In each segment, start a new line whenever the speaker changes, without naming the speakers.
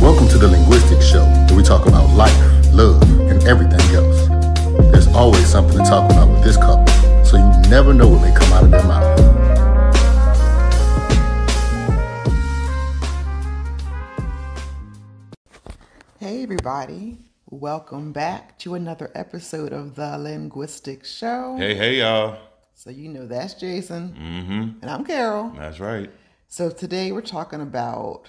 Welcome to the Linguistics Show, where we talk about life, love, and everything else. There's always something to talk about with this couple, so you never know what may come out of their mouth.
Hey, everybody. Welcome back to another episode of the Linguistics Show.
Hey, hey, y'all.
So, you know, that's Jason. Mm-hmm. And I'm Karal.
That's right.
So, today we're talking about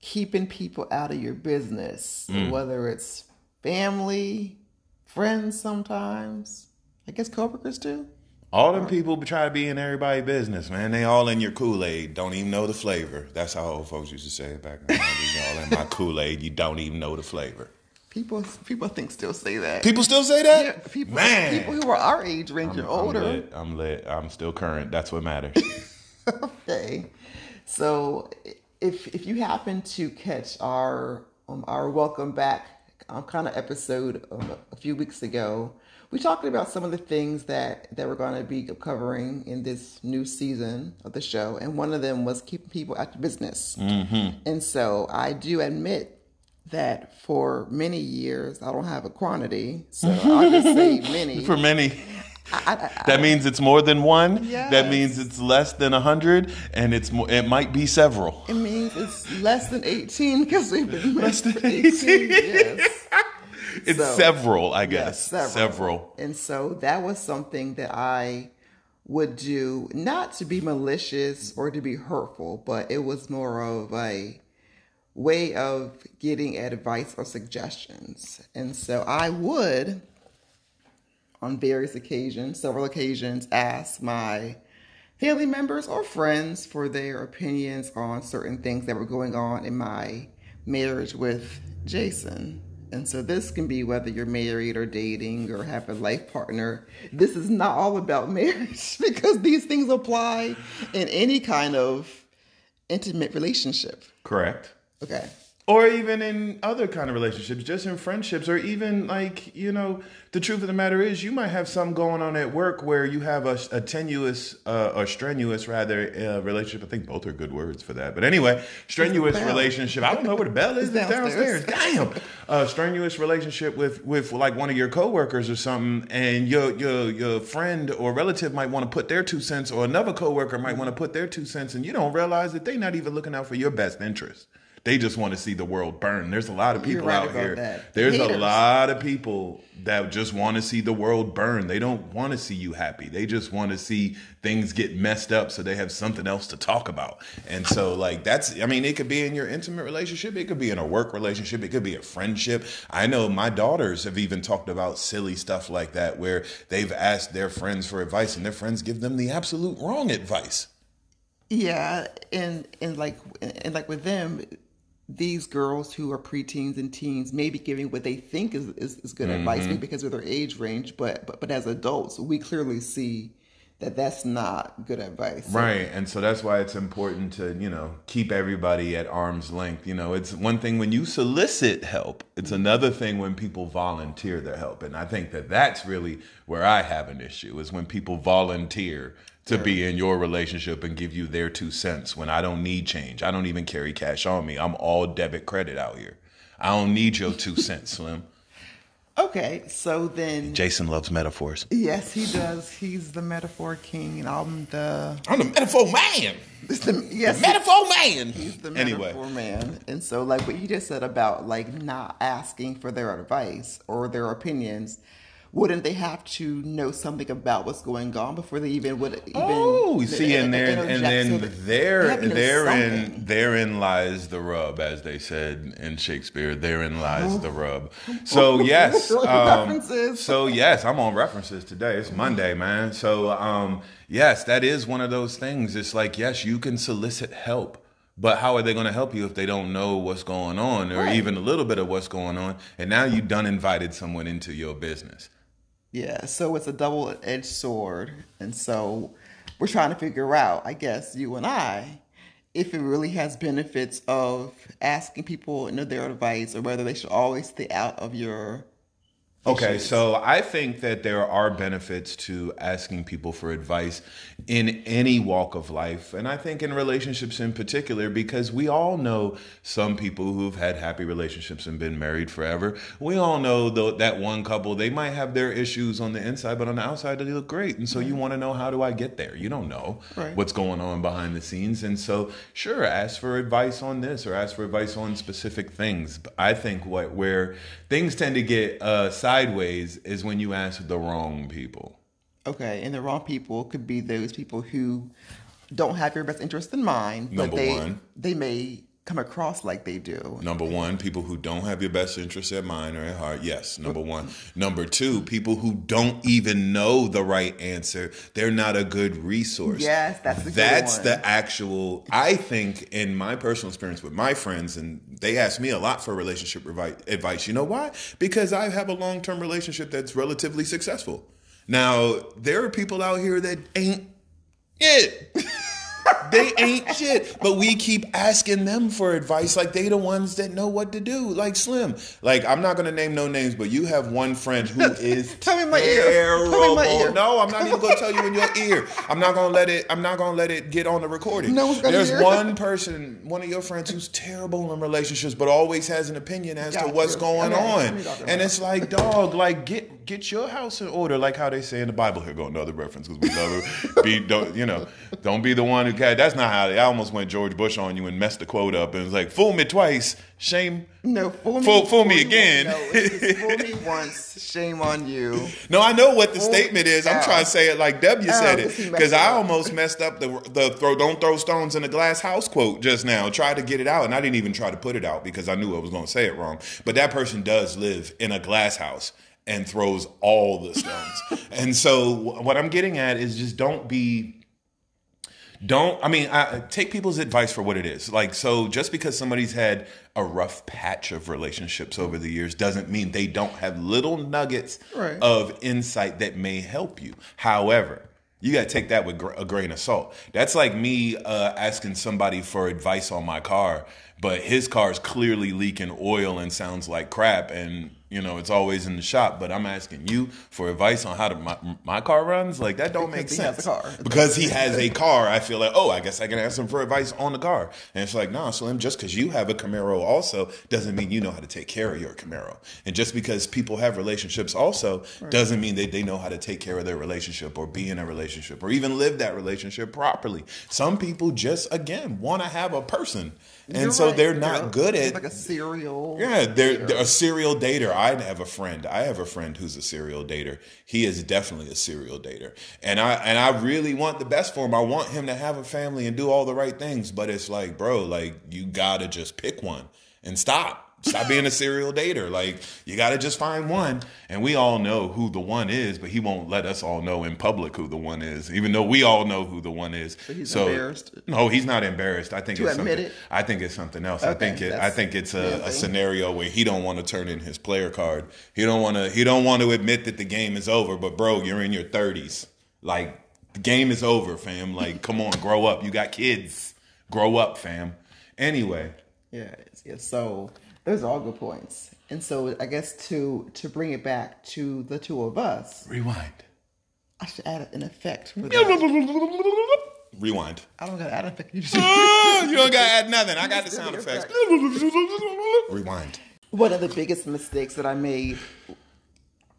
keeping people out of your business,
Mm.
whether it's family, friends sometimes, I guess coworkers too.
All them people try to be in everybody's business, man. They all in your Kool Aid, don't even know the flavor. That's how old folks used to say it back in the 90s. Y'all in my Kool Aid, you don't even know the flavor.
People, people think still say that.
People still say that?
yeah, people,
man.
people who are our age range or
I'm
older.
lit. I'm lit. I'm still current. That's what matters.
Okay, so if if you happen to catch our um, our welcome back um, kind of episode um, a few weeks ago, we talked about some of the things that that we're going to be covering in this new season of the show, and one of them was keeping people at the business. Mm-hmm. And so I do admit that for many years I don't have a quantity, so I'll just say many.
For many. that means it's more than one. That means it's less than a hundred, and it's more, it might be several.
It means it's less than 18 because we've been
Less than
than 18 years.
It's
So,
several, I
Yes,
guess.
several.
several.
And so that was something that I would do, not to be malicious or to be hurtful, but it was more of a way of getting advice or suggestions. And so I would, on various occasions, several occasions, ask my family members or friends for their opinions on certain things that were going on in my marriage with Jason. And so this can be whether you're married or dating or have a life partner. This is not all about marriage because these things apply in any kind of intimate relationship.
Correct.
Okay.
or even in other kind of relationships just in friendships or even like you know the truth of the matter is you might have something going on at work where you have a, a tenuous uh, or strenuous rather uh, relationship. I think both are good words for that. But anyway strenuous relationship. I don't know where the bell is.
It's
downstairs,
downstairs.
damn. Uh, strenuous relationship with with like one of your coworkers or something and your your your friend or relative might want to put their two cents or another coworker might want to put their two cents and you don't realize that they're not even looking out for your best interest they just want to see the world burn. There's a lot of people
right
out here.
that.
There's a lot of people that just want to see the world burn. They don't want to see you happy. They just want to see things get messed up so they have something else to talk about. And so, like, that's, I mean, it could be in your intimate relationship, it could be in a work relationship, it could be a friendship. I know my daughters have even talked about silly stuff like that where they've asked their friends for advice and their friends give them the absolute wrong advice.
Yeah, and and like and like with them, these girls who are preteens and teens may be giving what they think is is, is good advice
Mm-hmm.
maybe because of their age range, but, but but as adults, we clearly see that that's not good advice.
Right. And so that's why it's important to, you know, keep everybody at arm's length. You know, it's one thing when you solicit help, it's mm-hmm. another thing when people volunteer their help. And I think that that's really where I have an issue is when people volunteer to be in your relationship and give you their two cents when I don't need change. I don't even carry cash on me. I'm all debit credit out here. I don't need your two cents, Slim.
Okay, so then
Jason loves metaphors.
yes, he does. He's the metaphor king, and I'm the,
I'm the metaphor man.
It's the yes,
Metaphor man.
He's the
anyway.
metaphor man. And so, like what you just said about like not asking for their advice or their opinions, wouldn't they have to know something about what's going on before they even would even?
Oh, see, and there, and?
So
then
they
there,
have to know
therein, therein lies the rub, as they said in Shakespeare. Therein lies the rub. So yes, um, so yes, I'm on references today. It's Monday, man. So um, yes, that is one of those things. It's like yes, you can solicit help. But how are they going to help you if they don't know what's going on or
Right.
even a little bit of what's going on? And now you done invited someone into your business.
Yeah, so it's a double edged sword. And so we're trying to figure out, I guess, you and I, if it really has benefits of asking people you know, their advice or whether they should always stay out of your
Okay, so I think that there are benefits to asking people for advice in any walk of life. And I think in relationships in particular, because we all know some people who've had happy relationships and been married forever. We all know though that one couple, they might have their issues on the inside, but on the outside they look great. And so you want to know how do I get there? You don't know
Right.
what's going on behind the scenes. And so sure, ask for advice on this or ask for advice on specific things. But I think what where things tend to get uh, sideways is when you ask the wrong people.
Okay, and the wrong people could be those people who don't have your best interest in mind, but
Number
they
one.
they may come across like they do.
Number one, people who don't have your best interest at mind or at heart. Yes, number one. Number two, people who don't even know the right answer. They're not a good resource.
Yes, that's the good
That's the actual. I think in my personal experience with my friends, and they ask me a lot for relationship advice. You know why? Because I have a long term relationship that's relatively successful. Now there are people out here that ain't it. they ain't shit. But we keep asking them for advice like they the ones that know what to do. Like Slim. Like I'm not gonna name no names, but you have one friend who is
Tell me my ear.
terrible.
Tell me my ear.
No, I'm not even gonna tell you in your ear. I'm not gonna let it I'm not gonna let it get on the recording.
No one's gonna
There's
hear.
one person, one of your friends who's terrible in relationships, but always has an opinion as to what's
you.
going on. And it's like, dog, like get get your house in order, like how they say in the Bible. Here go another reference because we love it. Be don't you know? Don't be the one who. That's not how they. I almost went George Bush on you and messed the quote up and was like, "Fool me twice, shame."
No, fool me,
Fool- fool me again.
No, it's fool me once, shame on you.
No, I know what the statement is. I'm trying to say it like W oh,
said
it because I almost messed up the the throw don't throw stones in a glass house quote just now. Tried to get it out and I didn't even try to put it out because I knew I was going to say it wrong. But that person does live in a glass house and throws all the stones. and so what I'm getting at is just don't be don't i mean I, take people's advice for what it is like so just because somebody's had a rough patch of relationships over the years doesn't mean they don't have little nuggets
Right.
of insight that may help you however you got to take that with gr- a grain of salt that's like me uh, asking somebody for advice on my car but his car is clearly leaking oil and sounds like crap and you know it's always in the shop but i'm asking you for advice on how to my, my car runs like that don't make
Because he has
sense
a car.
because he has a car, I feel like, oh, I guess I can ask him for advice on the car. And it's like, nah, Slim, just because you have a Camaro also doesn't mean you know how to take care of your Camaro. And just because people have relationships also doesn't mean that they know how to take care of their relationship or be in a relationship or even live that relationship properly. Some people just, again, want to have a person. And
You're
so
right.
they're not
You're
good at
like a serial.
yeah, they're, they're a serial dater. I have a friend. I have a friend who's a serial dater. He is definitely a serial dater, and I and I really want the best for him. I want him to have a family and do all the right things. But it's like, bro, like you gotta just pick one and stop. Stop being a serial dater. Like you gotta just find one. And we all know who the one is, but he won't let us all know in public who the one is, even though we all know who the one is.
he's
so
embarrassed?
No, he's not embarrassed. I think
To
it's
admit
something.
it?
I think it's something else. I think it. I think it's a, a scenario where he don't want to turn in his player card. He don't want to. He don't want to admit that the game is over. But bro, you're in your thirties. Like the game is over, fam. Like come on, grow up. You got kids. Grow up, fam. Anyway,
Yeah, it's So those are all good points. And so I guess to to bring it back to the two of us,
rewind.
I should add an effect for that.
Rewind.
I don't got to add an effect. You just-
Ah, you don't got to add nothing. I got the sound effects. Rewind.
One of the biggest mistakes that I made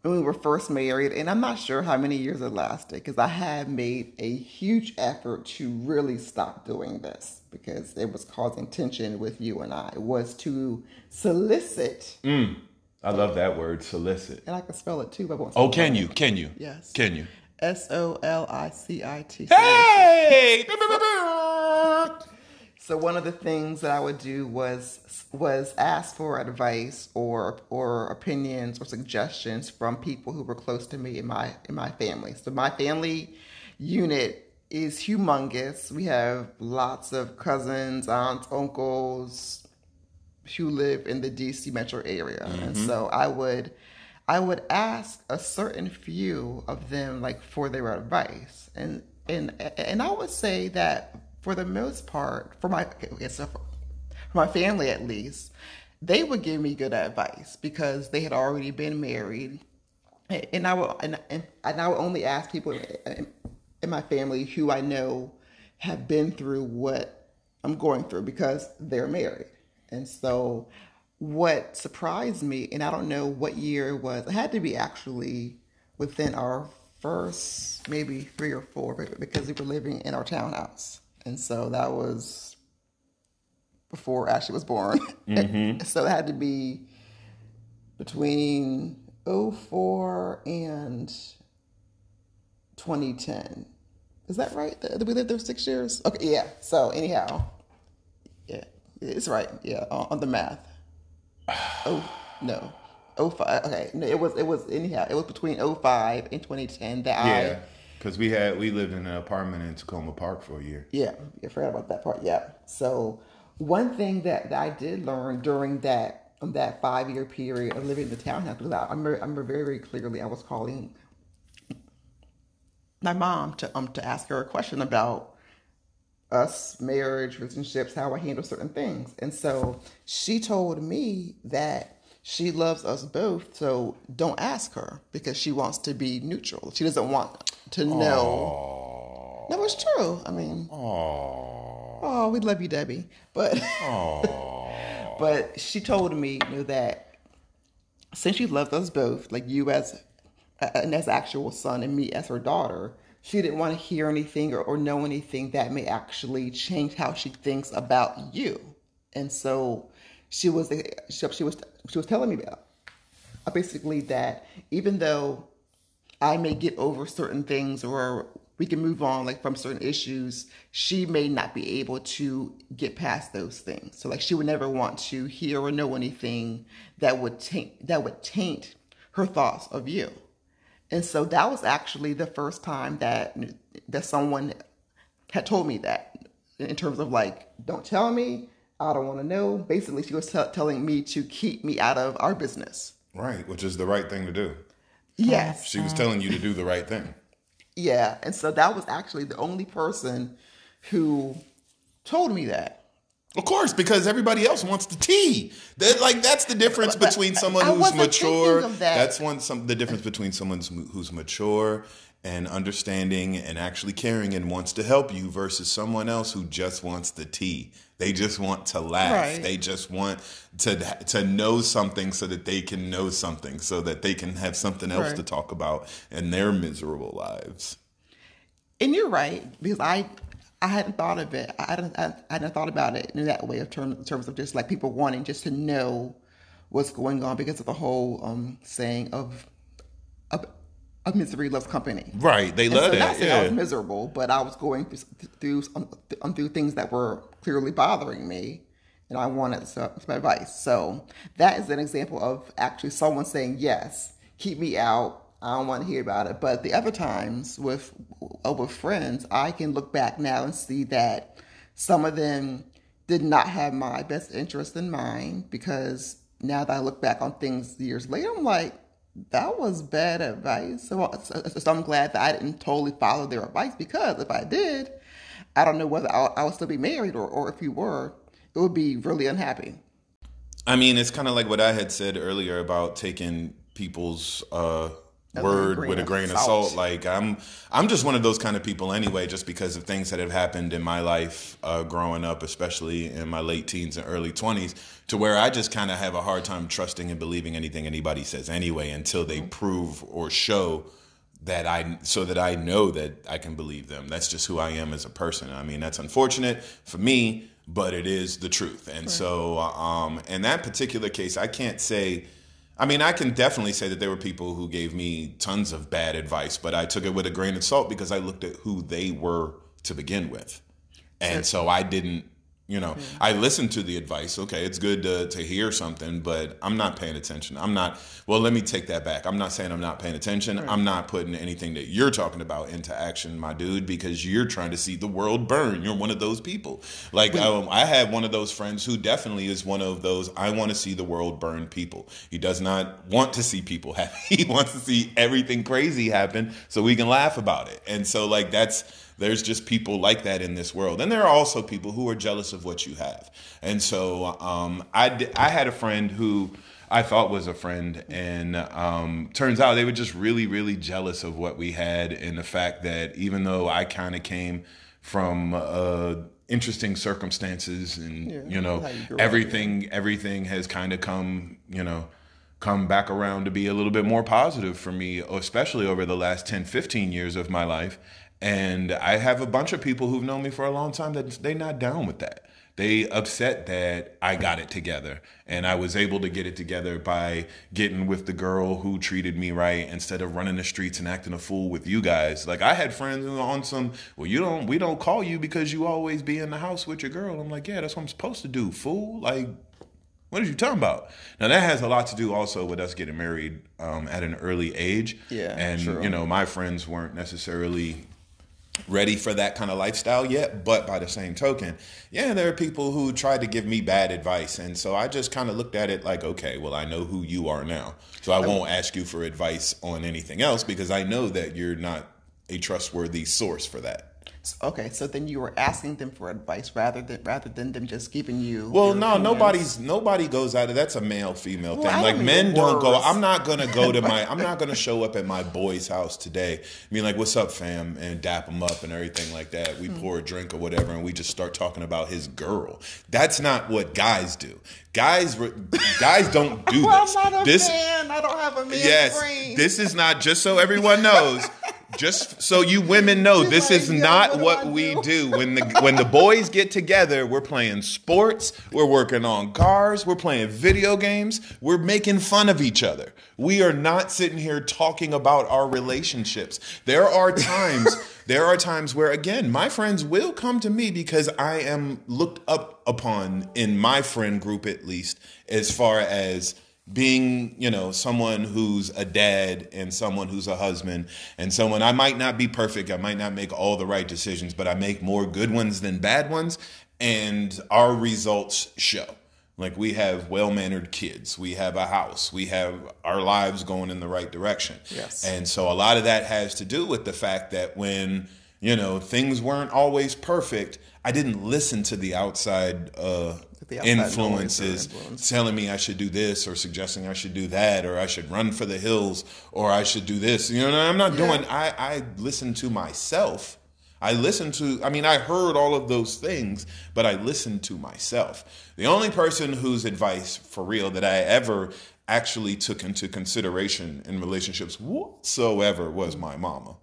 when we were first married, and I'm not sure how many years it lasted, because I had made a huge effort to really stop doing this because it was causing tension with you and I, was to solicit, mm,
I love that word, solicit.
and I can spell it too, but I won't
Oh, can
it.
you? Can you?
Yes.
Can you?
S O L I C I T.
Hey!
So one of the things that I would do was was ask for advice or or opinions or suggestions from people who were close to me in my in my family. So my family unit is humongous. We have lots of cousins, aunts, uncles who live in the DC metro area. And mm-hmm. so I would I would ask a certain few of them like for their advice. And and and I would say that for the most part, for my for, my family at least, they would give me good advice because they had already been married and I would and, and, and I will only ask people in, in my family who I know have been through what I'm going through because they're married. And so what surprised me, and I don't know what year it was, it had to be actually within our first maybe three or four because we were living in our townhouse. And so that was before Ashley was born. Mm-hmm. so it had to be between 04 and 2010. Is that right? Did we live there six years? Okay, yeah. So anyhow, yeah, it's right. Yeah, on, the math. Oh no, oh five. Okay, no, it was it was anyhow. It was between 05 and 2010 that
yeah.
I.
Because we had we lived in an apartment in Takoma Park for a year.
Yeah, I forgot about that part. Yeah. So one thing that, that I did learn during that that five year period of living in the townhouse, because I, I remember, I remember very very clearly I was calling my mom to um to ask her a question about us, marriage, relationships, how I handle certain things. And so she told me that she loves us both, so don't ask her because she wants to be neutral. She doesn't want to know. Aww. No, it's true. I mean, Aww. oh, we love you, Debbie. But but she told me you know, that since she loved us both, like you as and as actual son and me as her daughter, she didn't want to hear anything or, or know anything that may actually change how she thinks about you. And so she was she, she was she was telling me about basically that even though I may get over certain things or we can move on like from certain issues, she may not be able to get past those things. So like she would never want to hear or know anything that would taint that would taint her thoughts of you. And so that was actually the first time that that someone had told me that in terms of like, don't tell me, I don't want to know. Basically, she was t- telling me to keep me out of our business.
Right, which is the right thing to do.
Yes.
She was telling you to do the right thing.
Yeah, and so that was actually the only person who told me that.
Of course, because everybody else wants the tea. That like that's the difference but, between someone who's mature. That. That's one some the difference between someone who's mature and understanding and actually caring and wants to help you versus someone else who just wants the tea. They just want to laugh. Right. They just want to to know something so that they can know something so that they can have something else right. to talk about in their miserable lives.
And you're right because I I hadn't thought of it. I hadn't, I hadn't thought about it in that way of term, in terms of just like people wanting just to know what's going on because of the whole um, saying of, of, of misery loves company.
Right, they love so
Not
yeah.
I was miserable, but I was going through through, um, through things that were clearly bothering me, and I wanted some, some advice. So that is an example of actually someone saying yes, keep me out I don't want to hear about it. But the other times with uh, with friends, I can look back now and see that some of them did not have my best interest in mind because now that I look back on things years later, I'm like, that was bad advice. So, so, I'm glad that I didn't totally follow their advice because if I did, I don't know whether I, I would still be married or, or if you were, it would be really unhappy.
I mean, it's kind of like what I had said earlier about taking people's uh, word with a grain of salt. salt. Like I'm, I'm just one of those kind of people anyway. Just because of things that have happened in my life uh, growing up, especially in my late teens and early twenties, to where I just kind of have a hard time trusting and believing anything anybody says anyway, until they mm-hmm. prove or show that I, so that I know that I can believe them. That's just who I am as a person. I mean, that's unfortunate for me, but it is the truth. And right. so, um, in that particular case, I can't say I mean, I can definitely say that there were people who gave me tons of bad advice, but I took it with a grain of salt because I looked at who they were to begin with. And so I didn't you know, mm-hmm. I listen to the advice. Okay, it's good to, to hear something, but I'm not paying attention. I'm not, well, let me take that back. I'm not saying I'm not paying attention. Right. I'm not putting anything that you're talking about into action, my dude, because you're trying to see the world burn. You're one of those people. Like, um, I have one of those friends who definitely is one of those I want to see the world burn people. He does not want to see people happy. He wants to see everything crazy happen so we can laugh about it. And so, like, that's, there's just people like that in this world. And there are also people who are jealous of what you have. And so um, I, I had a friend who I thought was a friend, and um, turns out they were just really, really jealous of what we had, and the fact that even though I kind of came from uh, interesting circumstances, and
Yeah,
you know
you grew up,
everything, everything has kind of come, you know, come back around to be a little bit more positive for me, especially over the last 10, 15 years of my life. And I have a bunch of people who've known me for a long time that they're not down with that they upset that I got it together and I was able to get it together by getting with the girl who treated me right instead of running the streets and acting a fool with you guys. Like I had friends who were on some, well, you don't, we don't call you because you always be in the house with your girl. I'm like, yeah, that's what I'm supposed to do, fool. Like, what are you talking about? Now that has a lot to do also with us getting married um, at an early age.
Yeah,
and
true.
you know, my friends weren't necessarily ready for that kind of lifestyle yet. But by the same token, yeah, there are people who tried to give me bad advice. And so I just kind of looked at it like, okay, well, I know who you are now. So I won't ask you for advice on anything else because I know that you're not a trustworthy source for that.
Okay, so then you were asking them for advice rather than rather than them just giving you.
Well, no,
opinions.
nobody's nobody goes out of that's a male female
Well,
thing. Like men don't go. I'm not gonna go to my. I'm not gonna show up at my boy's house today. I mean, like, what's up, fam, and dap him up and everything like that. We
Hmm.
pour a drink or whatever, and we just start talking about his girl. That's not what guys do. Guys, guys don't do
Well,
this.
I'm not a
this
man. I don't have a man's
yes,
brain.
this is not just so everyone knows. Just so you women know,
She's
this is not
what
what we
do?"
do. When the when the boys get together, we're playing sports, we're working on cars, we're playing video games, we're making fun of each other. We are not sitting here talking about our relationships. There are times there are times where again, my friends will come to me because I am looked up upon in my friend group at least as far as being, you know, someone who's a dad and someone who's a husband and someone I might not be perfect, I might not make all the right decisions, but I make more good ones than bad ones and our results show. Like we have well-mannered kids, we have a house, we have our lives going in the right direction.
Yes.
And so a lot of that has to do with the fact that when, you know, things weren't always perfect, I didn't listen to the outside uh
The outside noise or
influences
influence.
telling me I should do this or suggesting I should do that or I should run for the hills or I should do this. You know, I'm not doing I I listen to myself. I listened to I mean I heard all of those things, but I listened to myself. The only person whose advice for real that I ever actually took into consideration in relationships whatsoever was my mama.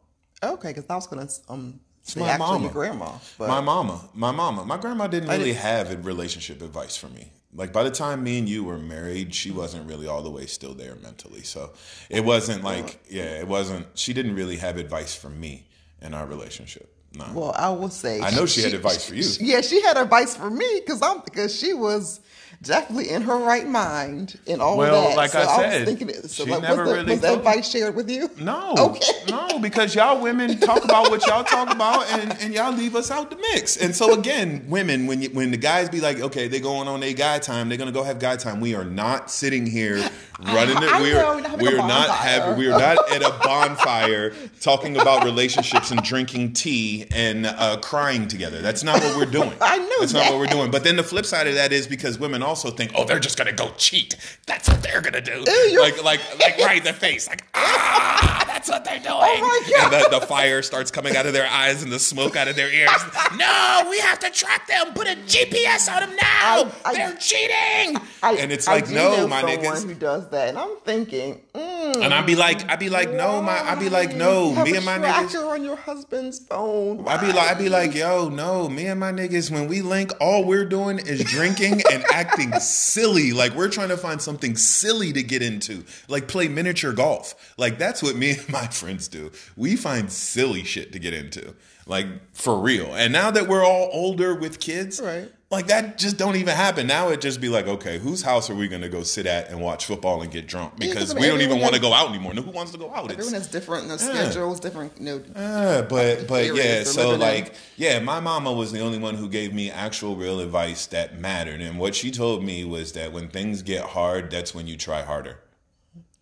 Okay, because I was gonna um say
my mama.
grandma, but
My mama, my mama, my grandma didn't really have a relationship advice for me. Like by the time me and you were married, she wasn't really all the way still there mentally. So it wasn't like, yeah, it wasn't. She didn't really have advice for me in our relationship. No.
well, I will say
I know she had advice for you.
yeah, she had advice for me because I'm because she was definitely in her right mind and all
Well,
of that.
like
so
I
was
said,
thinking, it- so
she
like,
never
was, the,
really
was
told-
advice shared with you?
No,
Okay.
no, because y'all women talk about what y'all talk about, and, and y'all leave us out the mix. And so again, women, when you, when the guys be like, okay, they're going on their guy time, they're gonna go have guy time. We are not sitting here running it. We
know,
are
we're not having
we are not having we are not at a bonfire talking about relationships and drinking tea and uh, crying together. That's not what we're doing.
I knew
That's not what we're doing. But then the flip side of that is because women also think, oh, they're just gonna go cheat. That's what they're gonna do.
you're-
like like like right in the face, like ah, that's what they're doing.
Oh my God.
And the, the fire starts coming out of their eyes and the smoke out of their ears. no, we have to track them. Put a GPS on them now.
I- I-
they're cheating.
I,
and it's like, no, my niggas.
who does that, and I'm thinking, mm,
And I'd be like, I'd be like, no, my, I'd be like, no, me and my niggas.
on your husband's phone.
I'd be like, I'd be like, yo, no, me and my niggas, when we link, all we're doing is drinking and acting silly. Like we're trying to find something silly to get into, like play miniature golf. Like that's what me and my friends do. We find silly shit to get into, like for real. And now that we're all older with kids,
Right.
Like that just don't even happen. Now it just be like, okay, whose house are we gonna go sit at and watch football and get drunk?
Yeah, 'cause
Because
mean,
we don't even want to go out anymore. No, who wants to go out? It's-
has different know,
Yeah.
schedules, different, you know.
uh, but but yeah, so
living in.
like yeah, my mama was the only one who gave me actual real advice that mattered, and what she told me was that when things get hard, that's when you try harder.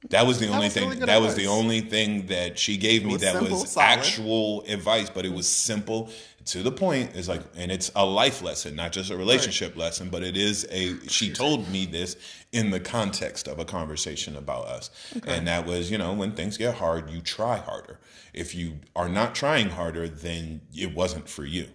That was the only
was
thing.
really
that was the only thing that she gave me
was
that
simple,
was
solid.
actual advice, but it was simple. To the point is like and it's a life lesson not just a relationship lesson but it is a she told me this in the context of a conversation about us and that was you know when things get hard you try harder if you are not trying harder then it wasn't for you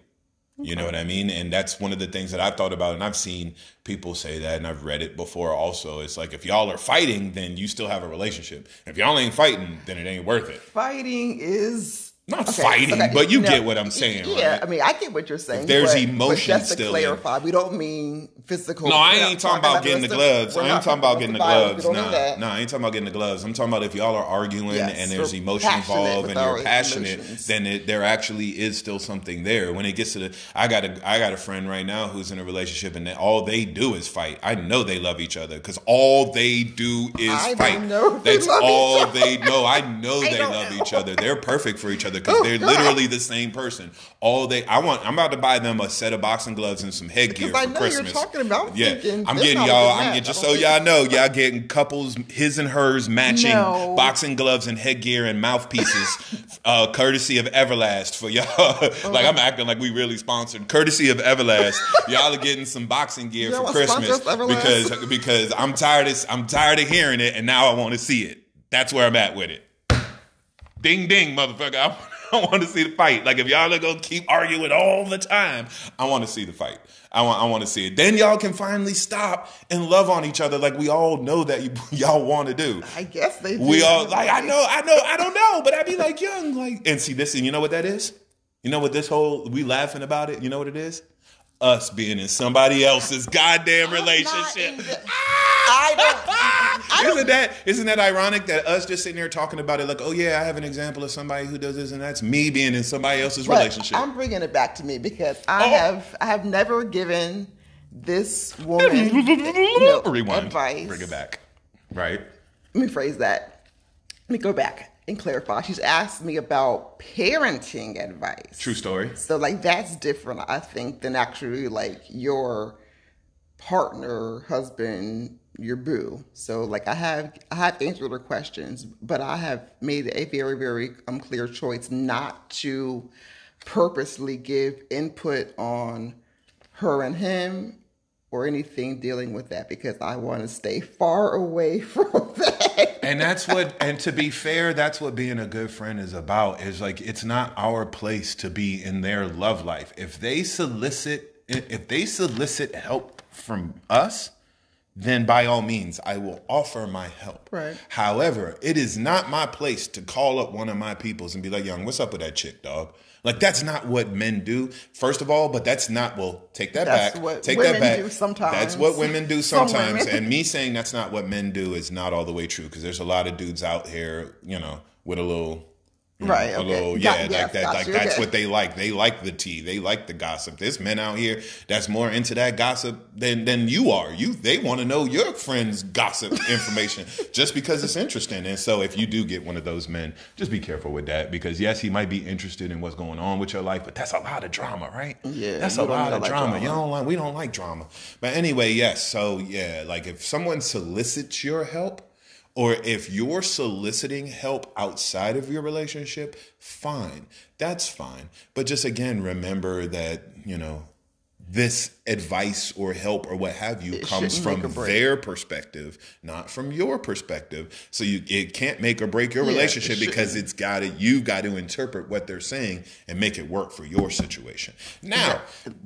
you know what I mean? And that's one of the things that I've thought about, and I've seen people say that, and I've read it before also. It's like if y'all are fighting, then you still have a relationship. If y'all ain't fighting, then it ain't worth it.
Fighting is
Not
Okay,
fighting,
okay,
but you
no,
get what I'm saying,
Yeah,
right?
I mean, I get what you're saying.
If there's
but,
emotion
but just to
still in-
clarify, we don't mean physical.
No, I ain't talking about getting the gloves. I ain't talking about getting the gloves.
we
Nah, nah, I ain't talking about getting the gloves. I'm talking about if y'all are arguing
Yes,
and there's emotion involved and you're passionate,
emotions.
then it, there actually is still something there. When it gets to the, I got a, I got a friend right now who's in a relationship and they, all they do is fight. I know they love each other because all they do is
I
fight.
know
That's all they know. I know they love each other. They're perfect for each other because
Oh,
they're
God.
literally the same person. All they, I want, I'm about to buy them a set of boxing gloves and some headgear
I
for Christmas.
talking about
Yeah, I'm getting y'all. I'm getting just so y'all know, y'all getting couples his and hers matching
No.
boxing gloves and headgear and mouthpieces, uh, courtesy of Everlast for y'all. like I'm acting like we really sponsored, courtesy of Everlast. y'all are getting some boxing gear
Y'all
for Christmas because because I'm tired of I'm tired of hearing it, and now I want to see it. That's where I'm at with it. Ding ding, motherfucker. I, I want to see the fight. Like if y'all are gonna keep arguing all the time, I want to see the fight. I want I want to see it. Then y'all can finally stop and love on each other like we all know that you, y'all want to do.
I guess they. Do.
We all like I know, I know, I don't know, but I'd be like young, like and see this, and you know what that is? You know what this whole we laughing about it? You know what it is? Us being in somebody else's goddamn relationship.
the- I don't. I don't
Isn't that isn't that ironic that us just sitting there talking about it like, oh yeah, I have an example of somebody who does this, and that's me being in somebody else's relationship.
I'm bringing it back to me because I
Oh.
have I have never given this woman you know,
Rewind,
advice.
bring it back, right?
Let me phrase that. Let me go back and clarify. She's asked me about parenting advice.
True story.
So like that's different, I think, than actually like your partner, husband, your boo. So like I have I have answered her questions, but I have made a very, very um, clear choice not to purposely give input on her and him or anything dealing with that because I want to stay far away from that.
And that's what and to be fair, that's what being a good friend is about. Is like it's not our place to be in their love life. If they solicit if they solicit help from us, then by all means I will offer my help.
Right.
However, it is not my place to call up one of my peoples and be like, "Young, what's up with that chick, dog?" Like that's not what men do. First of all, but that's not well. Take that
That's
back.
what
take
women
that back.
do sometimes.
That's what women do
Some
sometimes.
women.
and me saying that's not what men do is not all the way true because there's a lot of dudes out here, you know, with a little. Know,
Right,
a
okay.
little,
Got-
yeah,
yes,
like that, like
you,
that's
okay.
what they like. They like the tea. They like the gossip. There's men out here that's more into that gossip than than you are. You, they want to know your friend's gossip information just because it's interesting. And so, if you do get one of those men, just be careful with that because yes, he might be interested in what's going on with your life, but that's a lot of drama, right?
Yeah,
that's a lot of
that
drama.
drama.
You don't like. We don't like drama. But anyway, yes. So yeah, like if someone solicits your help or if you're soliciting help outside of your relationship, fine. That's fine. But just again, remember that, you know, this advice or help or what have you comes from
make or break.
their perspective, not from your perspective. So you it can't make or break your
Yeah, it
relationship because it's got to you've got to interpret what they're saying and make it work for your situation. Now,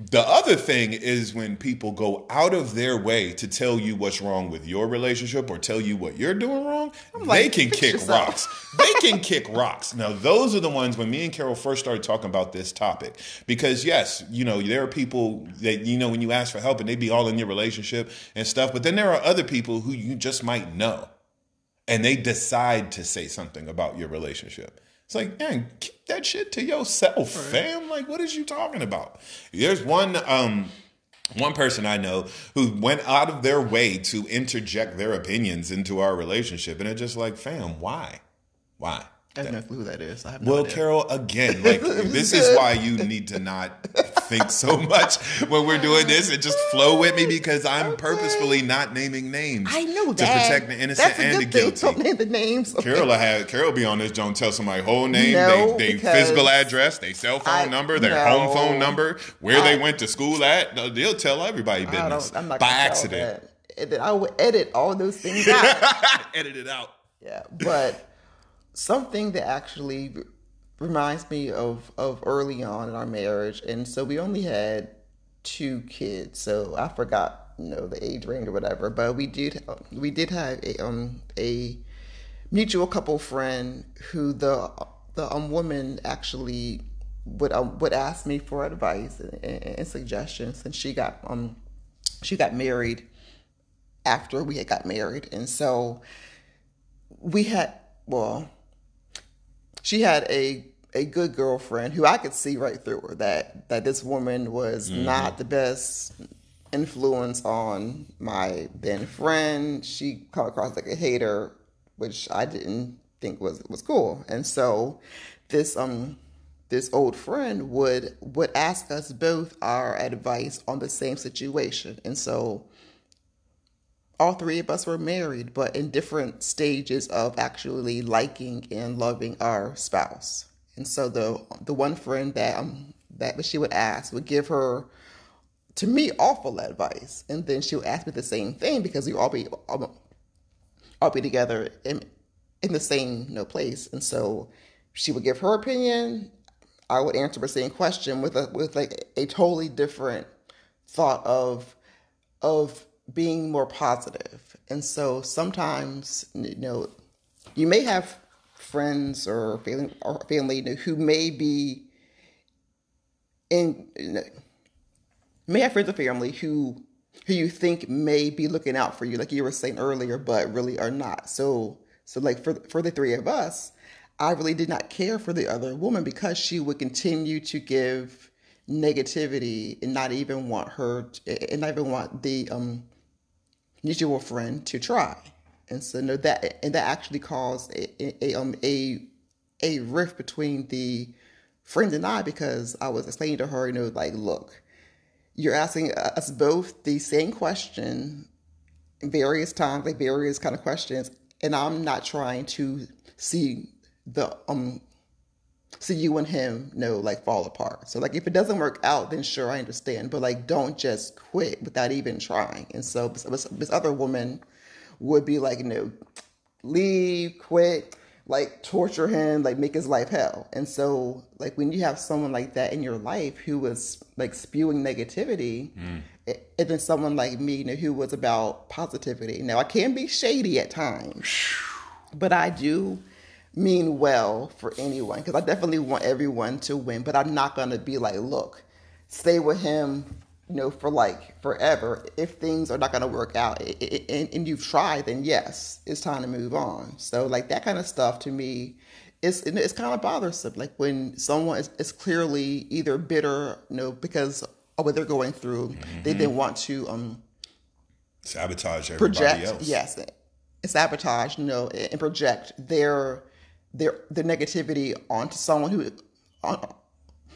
the other thing is when people go out of their way to tell you what's wrong with your relationship or tell you what you're doing wrong, they can kick
yourself.
rocks. They can kick rocks. Now, those are the ones when me and Karal first started talking about this topic. Because, yes, you know, there are people that, you know, when you ask for help and they be all in your relationship and stuff, but then there are other people who you just might know and they decide to say something about your relationship. It's like, man, keep that shit to yourself, fam. Like, what is you talking about? There's one um one person I know who went out of their way to interject their opinions into our relationship, and it's just like, fam, why? Why?
I have no clue who that is. I have no
Well,
idea.
Karal, again, like this is why you need to not think so much when we're doing this and just flow with me because I'm purposefully not naming names.
I know that to
protect the innocent
That's a
and the
good thing.
guilty.
Don't name the names.
Karal will have Karal be on this. Don't tell somebody whole name,
No,
they, they physical address, they cell phone
I-
number, their
no.
home phone number, where they went to school at. They'll tell everybody
I
business
don't, I'm not
by accident.
that. And then I will edit all those things out.
Edit it out.
Yeah, but something that actually reminds me of of early on in our marriage, and so we only had two kids, so I forgot you know the age range or whatever, but we did we did have a um a mutual couple friend who the the um woman actually would um would ask me for advice and, and, and suggestions, and she got um she got married after we had got married, and so we had well she had a a good girlfriend who I could see right through her that that this woman was not the best influence on my then friend. She come across like a hater, which I didn't think was was cool. And so this um this old friend would would ask us both our advice on the same situation. And so all three of us were married, but in different stages of actually liking and loving our spouse. And so the the one friend that um, that she would ask would give her, to me, awful advice, and then she would ask me the same thing because we all be all, all be together in in the same you know, place. And so she would give her opinion. I would answer the same question with a with like a totally different thought of of being more positive. And so sometimes, you know, you may have friends or family, or family who may be in, you know, may have friends or family who who you think may be looking out for you, like you were saying earlier, but really are not. So, so like for for the three of us, I really did not care for the other woman because she would continue to give negativity and not even want her and not even want the um mutual friend to try. And so no that and that actually caused a, a um a a rift between the friend and I because I was explaining to her, you know, like, look, you're asking us both the same question various times, like various kind of questions, and I'm not trying to see the um see you and him know like fall apart. So like if it doesn't work out, then sure I understand, but like don't just quit without even trying. And so this, this other woman would be like, you know, leave, quit, like torture him, like make his life hell. And so like when you have someone like that in your life who was like spewing negativity, mm. it, and then someone like me, you know, who was about positivity. Now I can be shady at times, but I do mean well for anyone because I definitely want everyone to win. But I'm not gonna be like, look, stay with him, you know, for like forever. If things are not gonna work out i- i- and, and you've tried, then yes, it's time to move on. So like that kind of stuff to me. It's, it's kind of bothersome, like when someone is, is clearly either bitter, you know, because of what they're going through, they then want to um,
Sabotage everybody
project
else.
yes sabotage you know and project their their their negativity onto someone who on,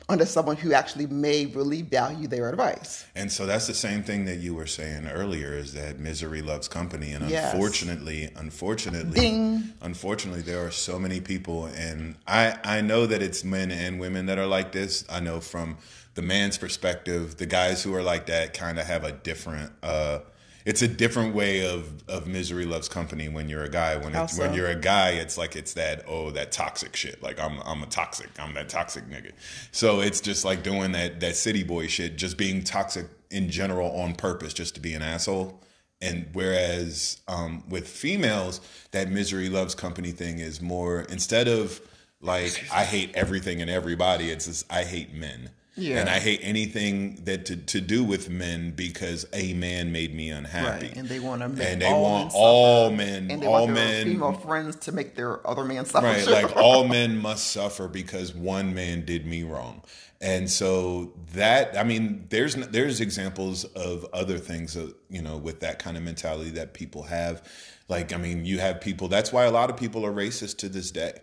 onto someone who actually may really value their advice
And so that's the same thing that you were saying earlier is that misery loves company. And
Yes.
unfortunately, unfortunately,
Ding.
unfortunately, there are so many people. And I, I know that it's men and women that are like this. I know from the man's perspective, the guys who are like that kind of have a different, uh, it's a different way of, of misery loves company when you're a guy. When
so?
when you're a guy, it's like it's that oh that toxic shit. Like I'm I'm a toxic. I'm that toxic nigga. So it's just like doing that that city boy shit, just being toxic in general on purpose, just to be an asshole. And whereas um, with females, that misery loves company thing is more instead of like I hate everything and everybody, it's just I hate men.
Yeah.
And I hate anything that to, to do with men because a man made me unhappy.
and they want to make
And they
all
want
suffer.
all men,
and they
all
want their
men
female friends to make their other man suffer
right like all men must suffer because one man did me wrong and so that i mean there's there's examples of other things uh, you know with that kind of mentality that people have like i mean you have people that's why a lot of people are racist to this day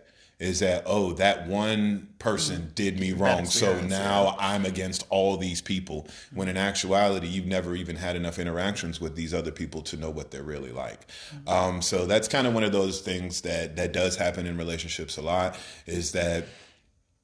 is that oh that one person did me wrong so now i'm against all these people when in actuality you've never even had enough interactions with these other people to know what they're really like. Um, so that's kind of one of those things that that does happen in relationships a lot is that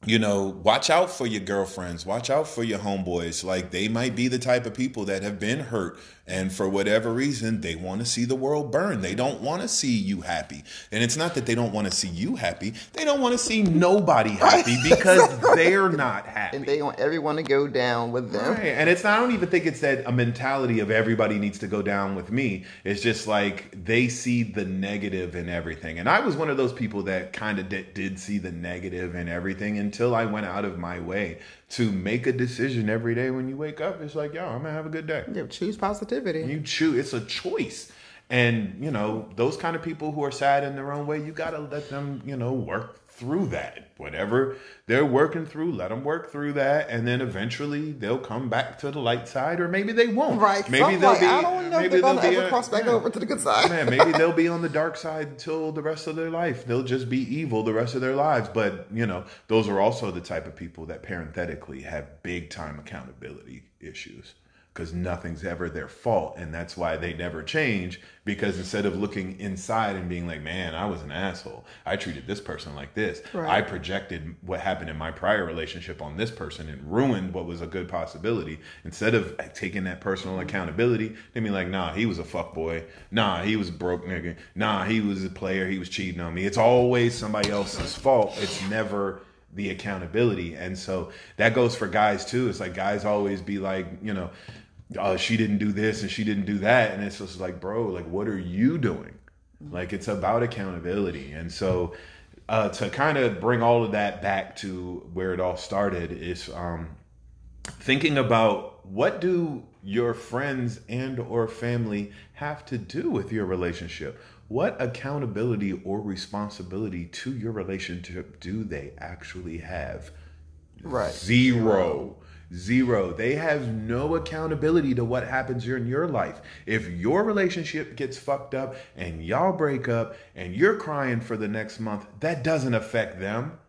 you know, watch out for your girlfriends, watch out for your homeboys. Like they might be the type of people that have been hurt and for whatever reason they want to see the world burn. They don't want to see you happy. And it's not that they don't want to see you happy. They don't want to see nobody happy because they're not happy.
And they want everyone to go down with them.
Right. And it's not, I don't even think it's that a mentality of everybody needs to go down with me. It's just like they see the negative in everything. And I was one of those people that kind of did, did see the negative in everything until I went out of my way to make a decision every day when you wake up. It's like, yo, I'm gonna have a good day.
Yeah, choose positivity.
You choose. It's a choice. And you know those kind of people who are sad in their own way, you gotta let them, you know, work through that. Whatever they're working through, let them work through that, and then eventually they'll come back to the light side, or maybe they won't.
Right.
Maybe
Maybe
they'll
like,
be.
I don't know if they're gonna
they'll
ever
a-
cross back
yeah.
over to the good side.
Oh, man, maybe they'll be on the dark side till the rest of their life. They'll just be evil the rest of their lives. But, you know, those are also the type of people that parenthetically have big time accountability issues because nothing's ever their fault. And that's why they never change because instead of looking inside and being like, man, I was an asshole, I treated this person like this,
Right.
I projected what happened in my prior relationship on this person and ruined what was a good possibility. Instead of taking that personal mm-hmm. accountability, they be like, nah, he was a fuck boy. Nah, he was broke nigga. Nah, he was a player. He was cheating on me. It's always somebody else's fault. It's never the accountability. And so that goes for guys too. It's like guys always be like, you know, uh, she didn't do this and she didn't do that. And it's just like, bro, like, what are you doing? Like, it's about accountability. And so, uh, to kind of bring all of that back to where it all started is um, thinking about what do your friends and or family have to do with your relationship what accountability or responsibility to your relationship do they actually have
Right.
Zero. Zero. They have no accountability to what happens in your life. If your relationship gets fucked up and y'all break up and you're crying for the next month, that doesn't affect them.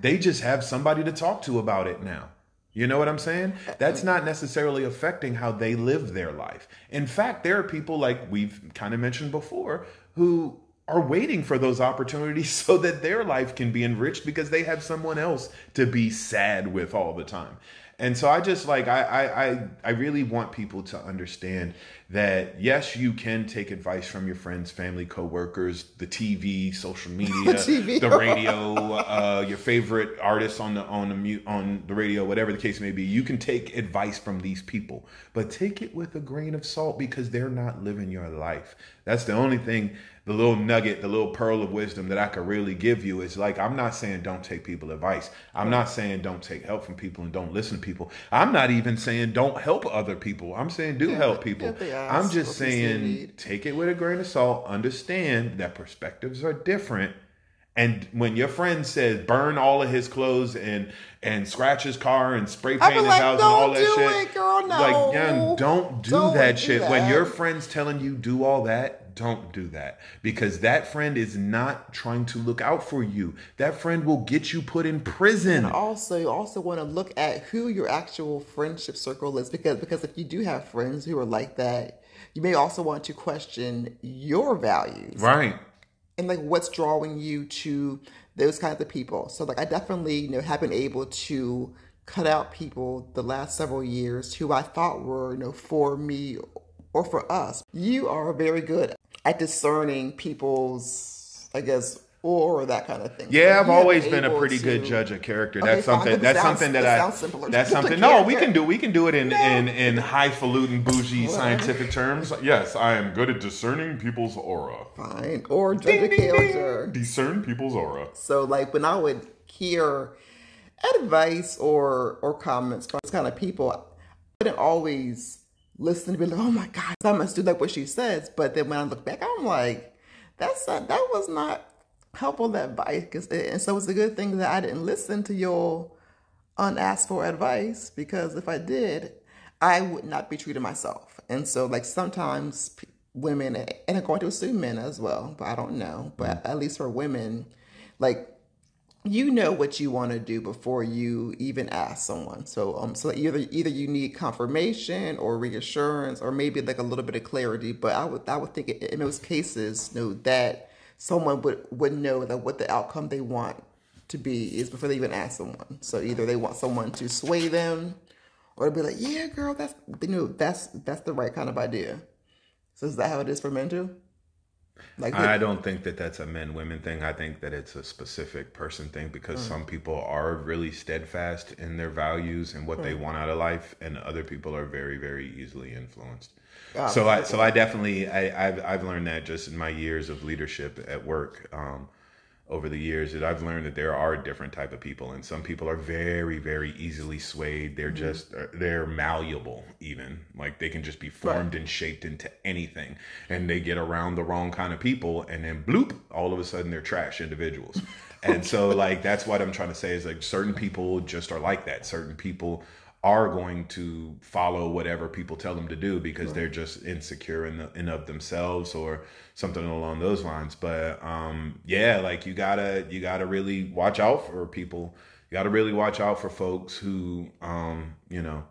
They just have somebody to talk to about it now. You know what I'm saying? That's not necessarily affecting how they live their life. In fact, there are people like we've kind of mentioned before who are waiting for those opportunities so that their life can be enriched because they have someone else to be sad with all the time. And so I just like I I I, I really want people to understand that yes, you can take advice from your friends, family, coworkers, the TV, social media,
TV.
the radio, uh, your favorite artists on the on the mute on the radio, whatever the case may be. You can take advice from these people, but take it with a grain of salt because they're not living your life. That's the only thing, the little nugget, the little pearl of wisdom that I could really give you is like I'm not saying don't take people advice. I'm not saying don't take help from people and don't listen to people. I'm not even saying don't help other people. I'm saying do help people. I'm just
if they see a
saying take it with a grain of salt. Understand that perspectives are different. And when your friend says burn all of his clothes and and scratch his car and spray paint his
like,
house and all that shit,
it, girl, no.
like yeah, don't do
Don't
that shit. When your friend's telling you do all that, don't do that because that friend is not trying to look out for you. That friend will get you put in prison.
also you also want to look at who your actual friendship circle is because because if you do have friends who are like that you may also want to question your values
Right.
and like what's drawing you to those kinds of people so like i definitely you know have been able to cut out people the last several years who i thought were you know for me or for us you are very good at discerning people's i guess or that kind of thing
Yeah,
like,
I've always been a pretty good judge of character.
Okay,
That's something. That's
sounds-
something that I.
simpler.
That's something. No, we can do. We can do it in in in highfalutin, bougie, scientific terms. Yes, I am good at discerning people's aura.
fine or judge
Ding,
a
ding, ding.
character
Discern people's aura.
So like when I would hear advice or or comments from kind of people, I wouldn't always listen to be like, oh my God, I must do like what she says. But then when I look back, I'm like, that's not, that was not helpful advice. And so it's a good thing that I didn't listen to your unasked for advice because if I did, I would not be to myself. And so like sometimes women, and I'm going to assume men as well, but I don't know. But mm. at least for women, like you know what you want to do before you even ask someone. So um so either either you need confirmation or reassurance or maybe like a little bit of clarity. But I would I would think in those cases, you know, that someone would would know that what the outcome they want to be is before they even ask someone. So either they want someone to sway them or to be like, Yeah, girl, that's you know, that's that's the right kind of idea. So is that how it is for men too?
Like I don't think that that's a men women thing. I think that it's a specific person thing because mm. some people are really steadfast in their values and what mm. they want out of life, and other people are very very easily influenced. Oh, so I so I definitely I I've, I've learned that just in my years of leadership at work. Um, over the years that I've learned that there are different type of people and some people are very very easily swayed. They're mm-hmm. just uh, they're malleable even. Like they can just be formed right. and shaped into anything and they get around the wrong kind of people and then bloop all of a sudden they're trash individuals. And so like that's what I'm trying to say is like certain people just are like that. Certain people are going to follow whatever people tell them to do because right. they're just insecure in, the, in of themselves or something along those lines but um, yeah like you gotta you gotta really watch out for people you gotta really watch out for folks who um, you know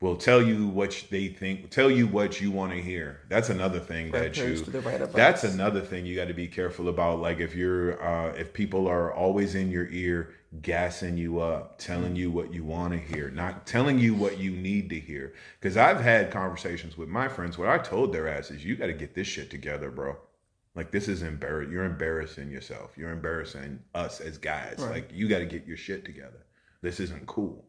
will tell you what they think tell you what you want to hear that's another thing right, that you right that's another thing you got to be careful about like if you're uh, if people are always in your ear gassing you up, telling you what you want to hear, not telling you what you need to hear. Because I've had conversations with my friends where I told their asses, you got to get this shit together, bro. Like this is embarrassing. You're embarrassing yourself. You're embarrassing us as guys. Right. Like you got to get your shit together. This isn't cool.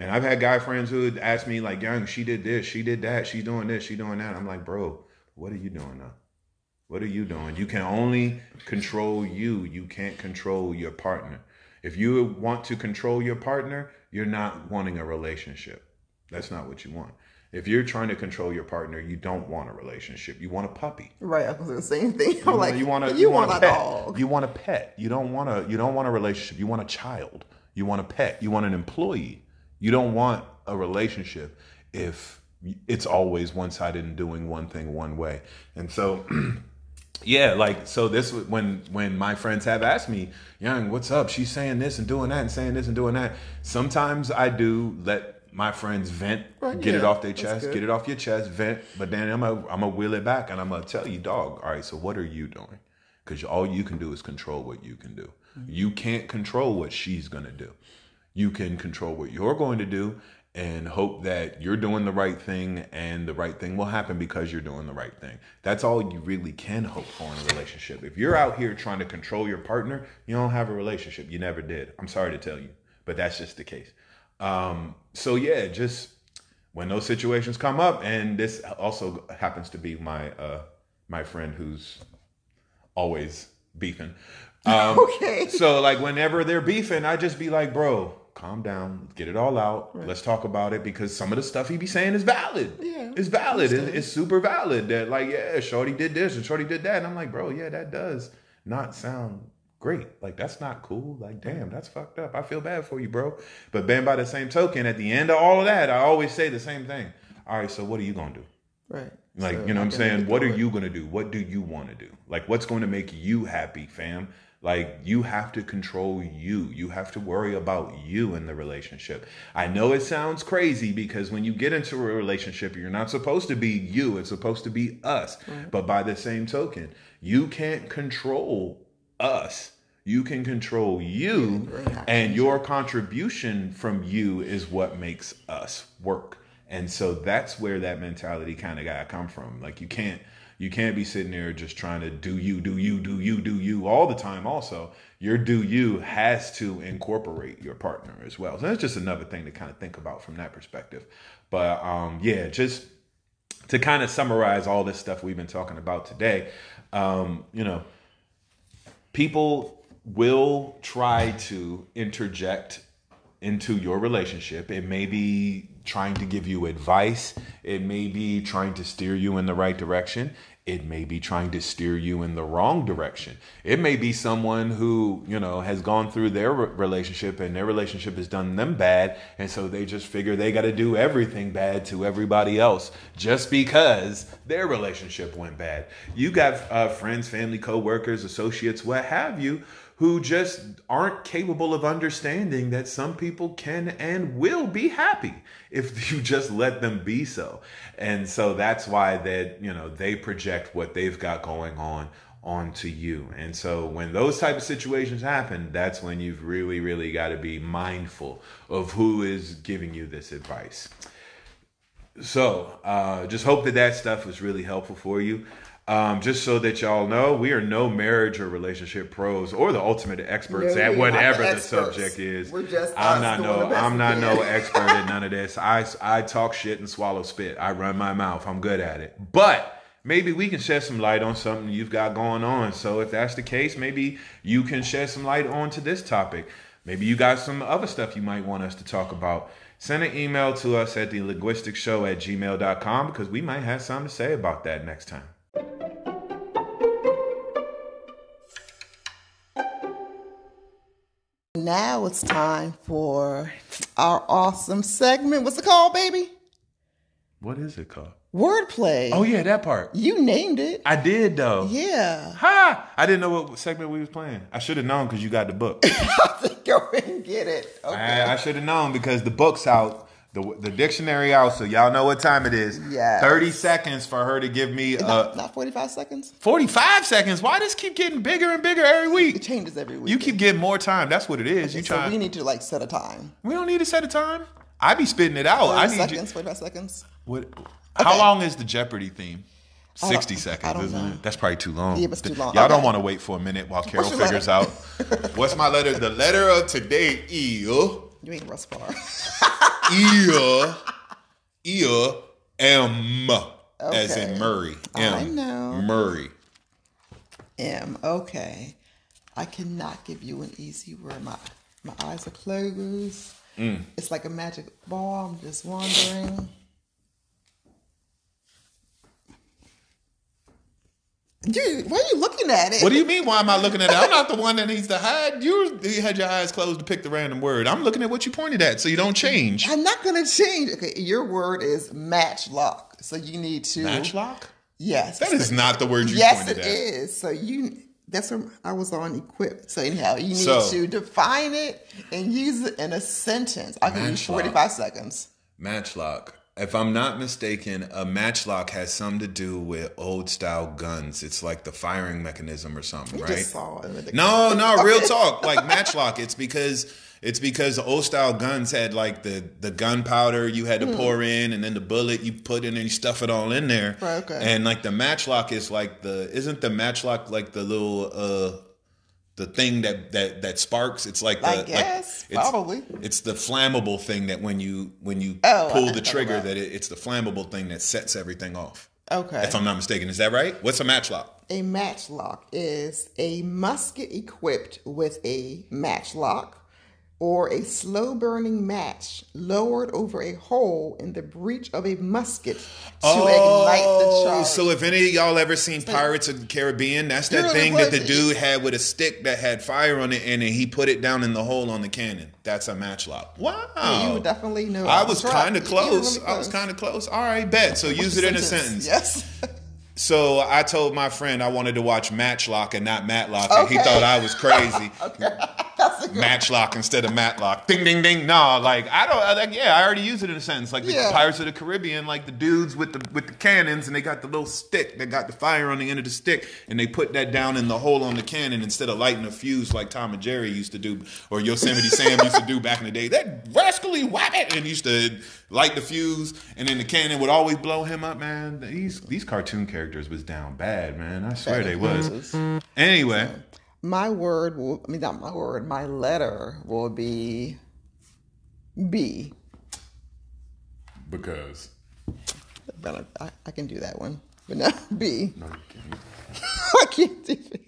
And I've had guy friends who ask me like, "Young, she did this, she did that, she's doing this, she's doing that." I'm like, "Bro, what are you doing now? What are you doing? You can only control you. You can't control your partner." If you want to control your partner, you're not wanting a relationship. That's not what you want. If you're trying to control your partner, you don't want a relationship. You want a puppy.
Right. I was the same thing. I'm like,
you want a, you, you want, want a, a dog. You want a pet. You don't want a you don't want a relationship. You want a child. You want a pet. You want an employee. You don't want a relationship if it's always one sided and doing one thing one way. And so yeah, like so this when when my friends have asked me, "Young, what's up?" She's saying this and doing that and saying this and doing that. Sometimes I do let my friends vent, right, get yeah, it off their chest, get it off your chest, vent. But then I'm gonna I'm gonna wheel it back and I'm gonna tell you, dog. All right, so what are you doing? Because all you can do is control what you can do. Mm-hmm. You can't control what she's gonna do. You can control what you're going to do, and hope that you're doing the right thing and the right thing will happen because you're doing the right thing. That's all you really can hope for in a relationship. If you're out here trying to control your partner, you don't have a relationship. You never did. I'm sorry to tell you, but that's just the case. Um, so yeah, just when those situations come up, and this also happens to be my uh, my friend who's always beefing. Um, okay. So like whenever they're beefing, I just be like, bro, calm down, get it all out. Right. Let's talk about it because some of the stuff he be saying is valid. Yeah, it's valid. It's, it's, super valid. That like, yeah, Shorty did this and Shorty did that, and I'm like, bro, yeah, that does not sound great. Like that's not cool. Like, damn, that's fucked up. I feel bad for you, bro. But then by the same token, at the end of all of that, I always say the same thing. All right, so what are you gonna do?
Right.
Like, so you know what I'm saying? What are you gonna do? What do you want to do? Like, what's going to make you happy, fam? Like you have to control you. You have to worry about you in the relationship. I know it sounds crazy because when you get into a relationship, you're not supposed to be you. It's supposed to be us. But by the same token, you can't control us. You can control you, and your contribution from you is what makes us work. And so that's where that mentality kind of got to come from. Like you can't you can't be sitting there just trying to do you, do you, do you, do you all the time. Also, your do you has to incorporate your partner as well. So that's just another thing to kind of think about from that perspective. But um, yeah, just to kind of summarize all this stuff we've been talking about today, um, you know, people will try to interject into your relationship. It may be trying to give you advice. It may be trying to steer you in the right direction. It may be trying to steer you in the wrong direction. It may be someone who, you know, has gone through their relationship and their relationship has done them bad. And so they just figure they got to do everything bad to everybody else just because their relationship went bad. You got uh, friends, family, co workers, associates, what have you, who just aren't capable of understanding that some people can and will be happy if you just let them be so. And so that's why that, you know, they project what they've got going on onto you. And so when those type of situations happen, that's when you've really really got to be mindful of who is giving you this advice. So, uh, just hope that that stuff was really helpful for you. Um, just so that y'all know, we are no marriage or relationship pros or the ultimate experts
No,
at whatever
the
the subject is.
We're just
I'm not no I'm not no expert at none of this. I I talk shit and swallow spit. I run my mouth. I'm good at it. But maybe we can shed some light on something you've got going on. So if that's the case, maybe you can shed some light onto this topic. Maybe you got some other stuff you might want us to talk about. Send an email to us at the linguisticshow show at gmail.com because we might have something to say about that next time.
Now it's time for our awesome segment. What's it called, baby?
What is it called?
Wordplay.
Oh yeah, that part.
You named it.
I did though.
Yeah.
Ha! I didn't know what segment we was playing. I should have known because you got the book.
Go and get it. Okay.
I, I should have known because the book's out, the the dictionary out, so y'all know what time it is.
Yes.
Thirty seconds for her to give me
not,
uh
not 45 seconds.
forty five seconds. Why does keep getting bigger and bigger every week?
It changes every week.
You keep getting more time. That's what it is. you
so
try.
we
We,
need to like set a time.
We don't need to set a time. I be spitting it out.
30
I need
seconds,
you.
45 seconds.
What? How
Okay.
long is the Jeopardy theme?
don't-
Sixty
I
seconds,
don't
isn't
know.
it? That's probably too long.
Yeah, it's too long.
Y'all don't want to wait for a minute while
Karal
figures out. What's my letter? The letter of today is
You ain't Russ Parr.
ear, ear, M, as in Murray. M,
I know.
Murray.
M. Okay. I cannot give you an easy word. My my eyes are closed.
Mm.
It's like a magic ball. I'm just wondering. Dude, why are you looking at it?
What do you mean? Why am I looking at it? I'm not the one that needs to hide. You, you had your eyes closed to pick the random word. I'm looking at what you pointed at, so you don't change.
I'm not gonna change. Okay, your word is matchlock. So you need to
Matchlock?
Yes.
That is not the word you
yes,
pointed
it
at.
is. So you that's what I was on equipped. So anyhow, you need
So-
to define it and use it in a sentence. I can use
Matchlock.
45 seconds.
Matchlock. If I'm not mistaken, a matchlock has something to do with old style guns. It's like the firing mechanism or something,
You
right?
just saw it.
No, no, real talk. Like matchlock. It's because it's because the old style guns had like the the gunpowder you had to
Hmm.
pour in, and then the bullet you put in and you stuff it all in there.
Right, okay.
And like the matchlock is like the isn't the matchlock like the little uh the thing that that that sparks? It's like the
I
like- it's-
probably.
It's the flammable thing that when you when you
Oh,
pull the trigger that it, it's the flammable thing that sets everything off.
Okay.
If I'm not mistaken, is that right? What's a matchlock?
A matchlock is a musket equipped with a matchlock or a slow burning match lowered over a hole in the breech of a musket to ignite the oh, charge.
Oh, So if any of y'all ever seen Pirates of the Caribbean, that's that
Really
thing that the dude had with a stick that had fire on it and then he put it down in the hole on the cannon. That's a matchlock. Wow.
you would definitely know.
I was kind of
You were
close. I was kind of close. All right, bet. So use it in a sentence.
Yes.
So I told my friend I wanted to watch Matchlock and not Matlock, and he thought I was crazy.
Good
Matchlock instead of Matlock. Ding, ding, ding. No, like I don't. I, like, yeah, I already used it in a sentence. Like the
Yeah.
Pirates of the Caribbean, like the dudes with the with the cannons, and they got the little stick. They got the fire on the end of the stick, and they put that down in the hole on the cannon instead of lighting a fuse like Tom and Jerry used to do, or Yosemite Sam used to do back in the day. That rascally wabbit and used to light the fuse, and then the cannon would always blow him up. Man, these these cartoon characters was down bad, man. I swear they was. Anyway.
My word will, I mean, not my word, my letter will be B.
Because.
But I, I, can do that one. But no, B.
No, you can't.
I can't do it.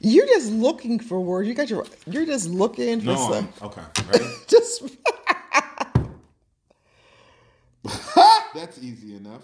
You're just looking for words. You got your. You're just looking for
No,
some.
I'm- okay. Ready?
Just.
That's easy enough.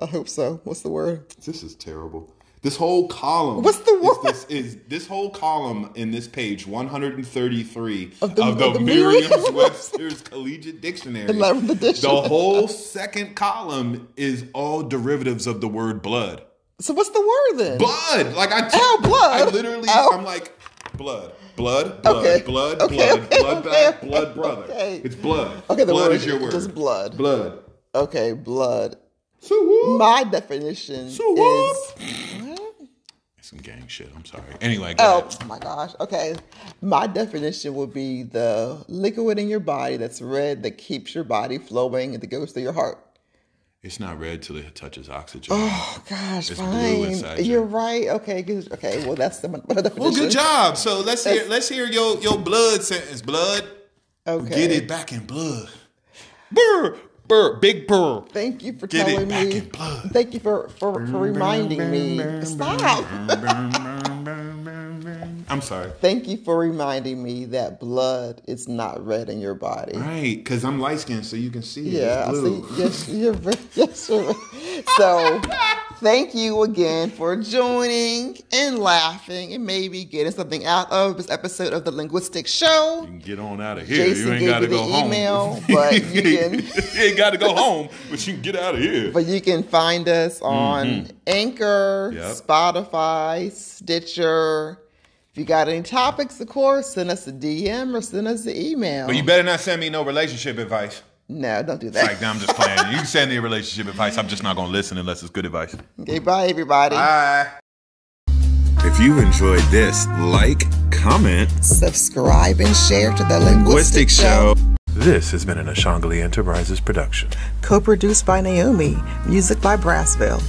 I hope so. What's the word?
This is terrible. This whole column.
What's the
is
word?
This is this whole column in this page 133
Of the-
of the,
the
Merriam-Webster's Collegiate Dictionary.
The the dictionary.
The whole second column is all derivatives of the word blood.
So what's the word then?
Blood. Like I.
Oh, blood.
I literally.
Oh.
I'm like blood. Blood, blood,
Okay.
blood,
Okay,
blood,
okay,
blood back, blood brother.
okay.
It's blood.
Okay, the
blood
word
is your word.
Just blood.
Blood.
Okay, blood.
So what?
My definition
So what?
is. What?
Some gang shit. I'm sorry. Anyway, go
Oh
ahead.
my gosh. Okay. My definition would be the liquid in your body that's red that keeps your body flowing and that goes to your heart.
It's not red till it touches oxygen.
Oh gosh,
It's blue
fine.
inside you.
You're right. Okay, good. Okay, well that's the my definition.
Well, good job. So let's hear let's hear your your blood sentence. Blood.
Okay.
Get it back in blood. Burr, burr, big burr.
Thank you for
Get it
telling me. Thank you for, for, for reminding me. Stop.
I'm sorry.
Thank you for reminding me that blood is not red in your body.
Right, because I'm light skinned, so you can see it.
Yeah, I see. Yes, you're. Yes, you're. So, thank you again for joining and laughing and maybe getting something out of this episode of the Linguistic Show.
You can get on out of here.
Jason
you ain't got to go home.
email, but you can-
you ain't got to go home, but you can get out of here.
But you can find us on Anchor,
Mm-hmm. Yep.
Spotify, Stitcher. If you got any topics, of course, send us a DM or send us an email.
But you better not send me no relationship advice.
No, don't do that.
Like, I'm just playing. You can send me relationship advice. I'm just not going to listen unless it's good advice.
Okay, bye, everybody.
Bye. If you enjoyed this, like, comment,
Subscribe and share to the Linguistic, Show.
This has been an Ashangali Enterprises production.
Co produced by Naomi, music by Brassville.